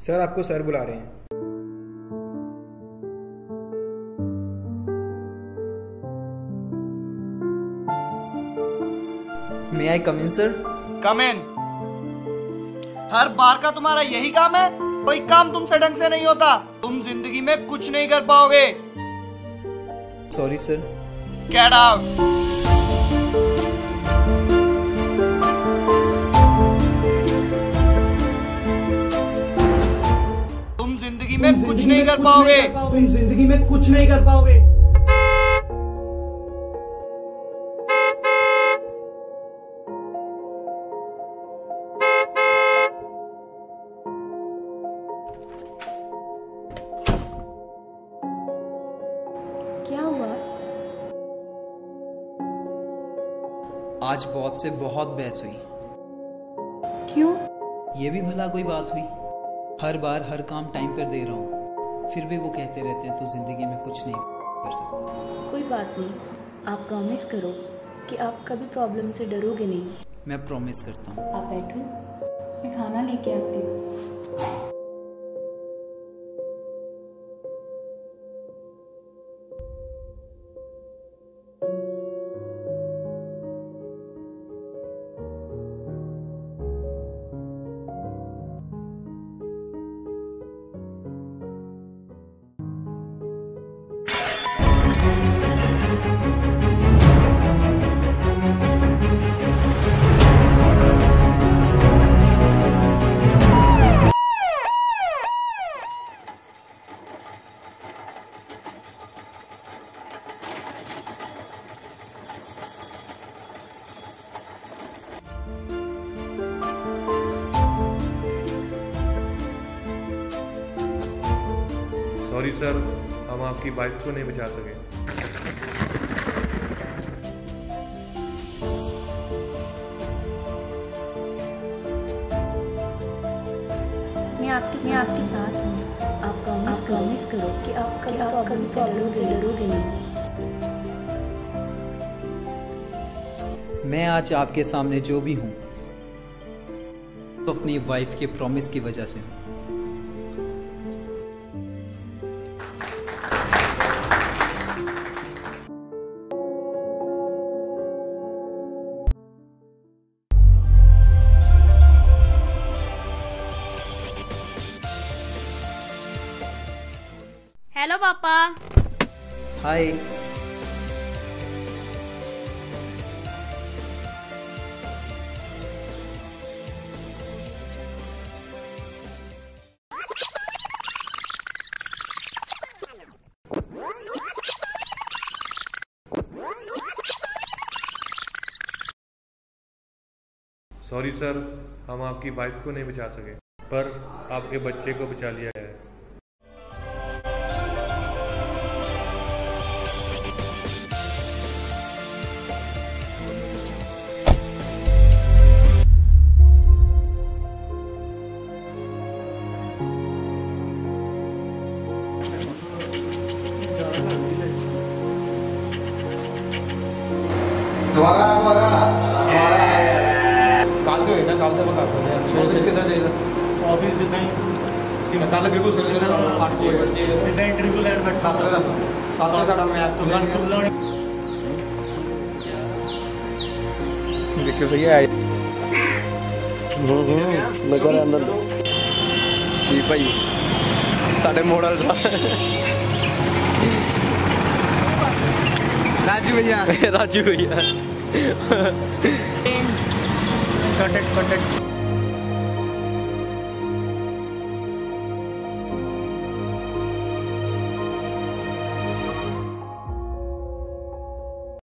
Sir आपको sir बुला रहे हैं। मे आई कम इन सर कम इन हर बार का तुम्हारा यही काम है? कोई काम तुमसे ढंग से नहीं होता। तुम ज़िंदगी में कुछ नहीं कर पाओगे। सॉरी सर गेट आउट पाओगे? तुम ज़िंदगी में कुछ नहीं कर पाओगे। क्या हुआ? आज बॉस से बहुत बहस हुई। क्यों? ये भी भला कोई बात हुई। हर बार हर काम टाइम पर दे रहा हूँ। फिर भी वो कहते रहते हैं तो ज़िंदगी में कुछ नहीं कर सकता। कोई बात नहीं। आप प्रॉमिस करो कि आप कभी प्रॉब्लम से डरोगे नहीं। मैं प्रॉमिस करता हूँ। आप बैठो। मैं खाना लेके आती हूँ। सॉरी सर हम आपकी वाइफ को नहीं बचा सके। मैं आपके मैं आपके साथ हूँ। आप प्रॉमिस प्रॉमिस करो कि आप कभी आप कभी प्रॉब्लम से डरोगे नहीं मैं आज आपके सामने जो भी हूँ तो अपनी वाइफ के प्रॉमिस की वजह से हूँ। हेलो पापा हाय सॉरी सर हम आपकी वाइफ को नहीं बचा सके पर आपके बच्चे को बचा लिया है Dwara, dwara. ऑफ़िस ऑफ़िस सही है हम्म, हम्म, नगर अंदर। भाई। साढ़े मॉडल राजू भैया। राजू भैया। cut it, cut it.